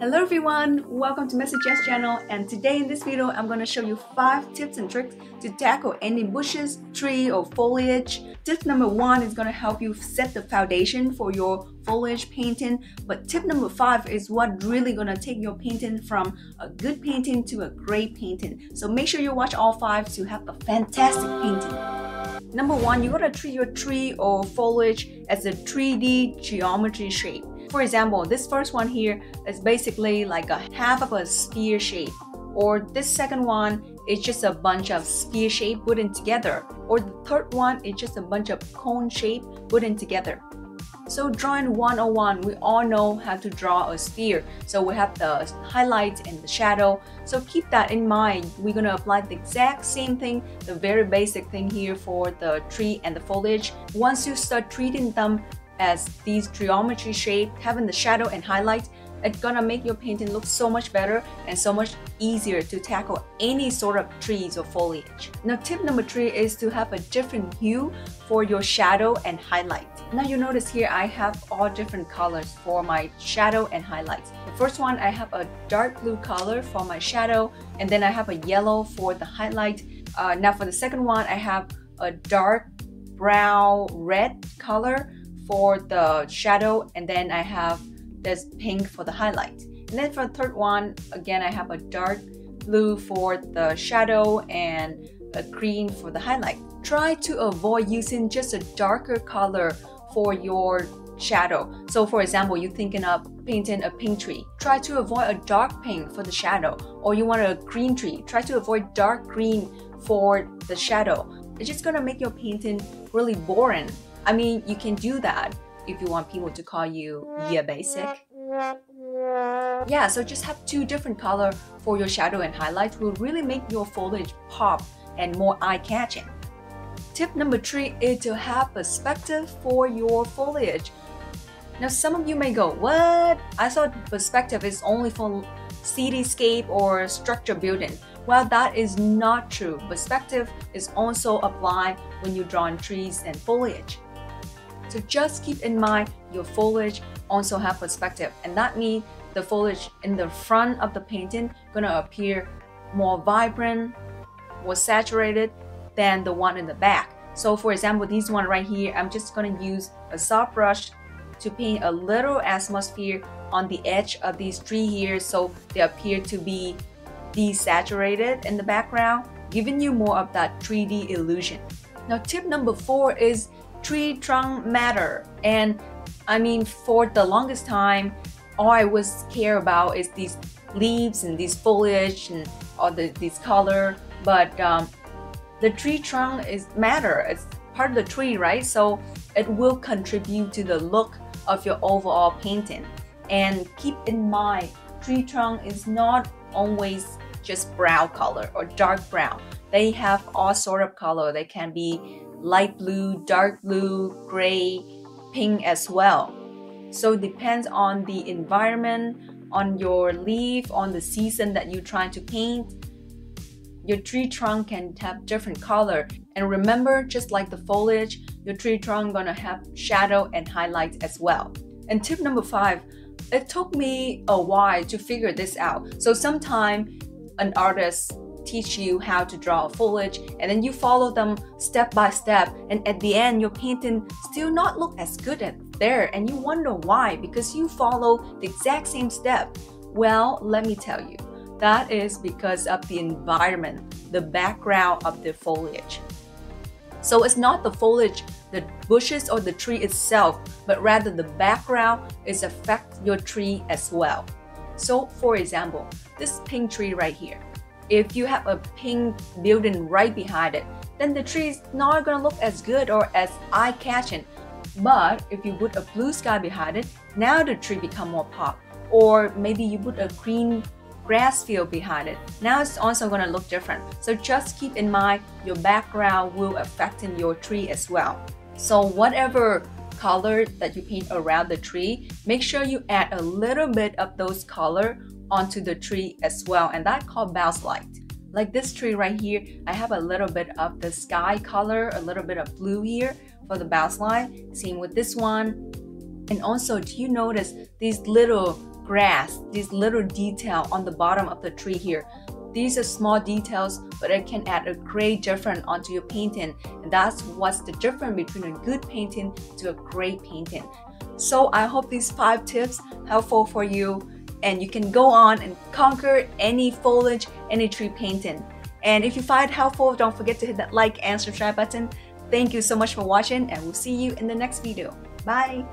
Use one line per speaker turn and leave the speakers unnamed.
Hello everyone, welcome to Messy Jess channel and today in this video I'm going to show you 5 tips and tricks to tackle any bushes, tree or foliage. Tip number 1 is going to help you set the foundation for your foliage painting but tip number 5 is what really going to take your painting from a good painting to a great painting. So make sure you watch all 5 to have a fantastic painting. Number 1, you got to treat your tree or foliage as a 3D geometry shape. For example, this first one here is basically like a half of a sphere shape. Or this second one is just a bunch of sphere shape put in together. Or the third one is just a bunch of cone shape put in together. So drawing 101, we all know how to draw a sphere. So we have the highlights and the shadow. So keep that in mind. We're gonna apply the exact same thing, the very basic thing here for the tree and the foliage. Once you start treating them as these geometry shape, having the shadow and highlight, it's gonna make your painting look so much better and so much easier to tackle any sort of trees or foliage. Now tip number three is to have a different hue for your shadow and highlight. Now you notice here I have all different colors for my shadow and highlights. The first one I have a dark blue color for my shadow and then I have a yellow for the highlight. Uh, now for the second one I have a dark brown red color for the shadow and then I have this pink for the highlight. And then for the third one, again, I have a dark blue for the shadow and a green for the highlight. Try to avoid using just a darker color for your shadow. So for example, you're thinking of painting a pink tree. Try to avoid a dark pink for the shadow. Or you want a green tree. Try to avoid dark green for the shadow. It's just gonna make your painting really boring I mean, you can do that if you want people to call you yeah basic. Yeah, so just have two different color for your shadow and highlights will really make your foliage pop and more eye-catching. Tip number three is to have perspective for your foliage. Now some of you may go, what? I thought perspective is only for cityscape or structure building. Well, that is not true. Perspective is also applied when you draw trees and foliage. So just keep in mind your foliage also have perspective and that means the foliage in the front of the painting gonna appear more vibrant, more saturated than the one in the back. So for example, this one right here, I'm just gonna use a soft brush to paint a little atmosphere on the edge of these tree here so they appear to be desaturated in the background, giving you more of that 3D illusion. Now tip number four is tree trunk matter. And I mean, for the longest time, all I was care about is these leaves and these foliage and all the, this color. But um, the tree trunk is matter. It's part of the tree, right? So it will contribute to the look of your overall painting. And keep in mind, tree trunk is not always just brown color or dark brown. They have all sort of color. They can be light blue, dark blue, gray, pink as well. So it depends on the environment, on your leaf, on the season that you're trying to paint. Your tree trunk can have different color. And remember, just like the foliage, your tree trunk gonna have shadow and highlights as well. And tip number five, it took me a while to figure this out. So sometimes an artist teach you how to draw foliage and then you follow them step by step and at the end your painting still not look as good as there and you wonder why because you follow the exact same step. Well let me tell you that is because of the environment the background of the foliage. So it's not the foliage the bushes or the tree itself but rather the background is affect your tree as well. So for example this pink tree right here if you have a pink building right behind it, then the tree is not gonna look as good or as eye-catching. But if you put a blue sky behind it, now the tree become more pop. Or maybe you put a green grass field behind it. Now it's also gonna look different. So just keep in mind your background will affect in your tree as well. So whatever color that you paint around the tree, make sure you add a little bit of those color onto the tree as well and that called bounce light like this tree right here I have a little bit of the sky color a little bit of blue here for the bounce line same with this one and also do you notice these little grass, these little detail on the bottom of the tree here. These are small details, but it can add a great difference onto your painting. And that's what's the difference between a good painting to a great painting. So I hope these five tips helpful for you and you can go on and conquer any foliage, any tree painting. And if you find it helpful, don't forget to hit that like and subscribe button. Thank you so much for watching and we'll see you in the next video. Bye!